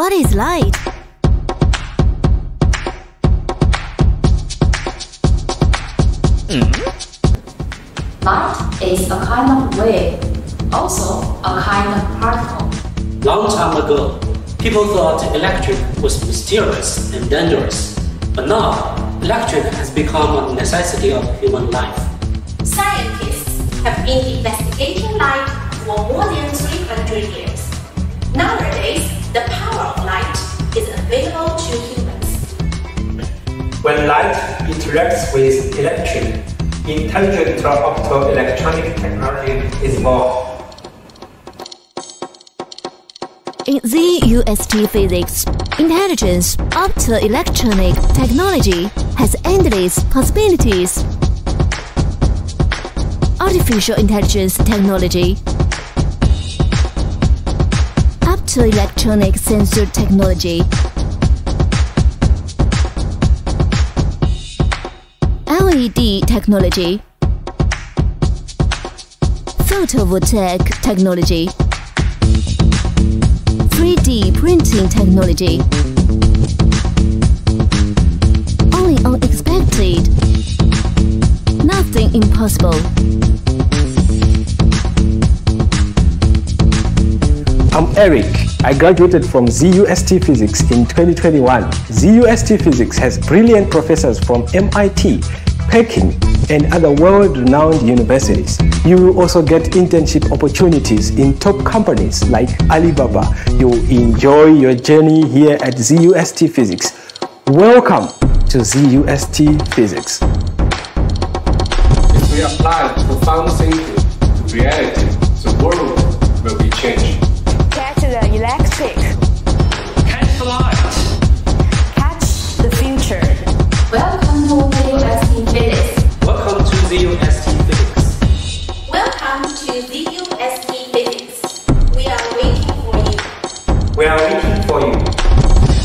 What is light? Light is a kind of wave, also a kind of particle. Long time ago, people thought electric was mysterious and dangerous. But now, electric has become a necessity of human life. Scientists have been investigating light for more than 300 years. Nowadays, the power of light is available to humans. When light interacts with electric, intelligent optoelectronic technology is born. In ZUST physics, intelligence optoelectronic technology has endless possibilities. Artificial intelligence technology, optoelectronic sensor technology, LED technology, photovoltaic technology. 3D printing technology. Only unexpected. Nothing impossible. I'm Eric. I graduated from ZUST Physics in 2021. ZUST Physics has brilliant professors from MIT, Peking, and other world-renowned universities. You will also get internship opportunities in top companies like Alibaba. You'll enjoy your journey here at ZUST Physics. Welcome to ZUST Physics. If we apply profound thinking We are waiting for you.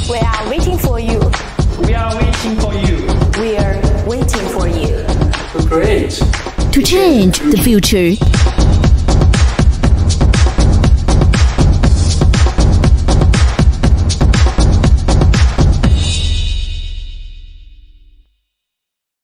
We are waiting for you. We are waiting for you. We are waiting for you. To create To change the future.